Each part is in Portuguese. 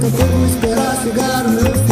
nunca devo esperar chegar o meu fim.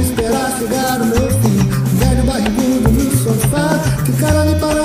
esperar chegar o meu fim. Velho barrigudo no sofá Que cara me parou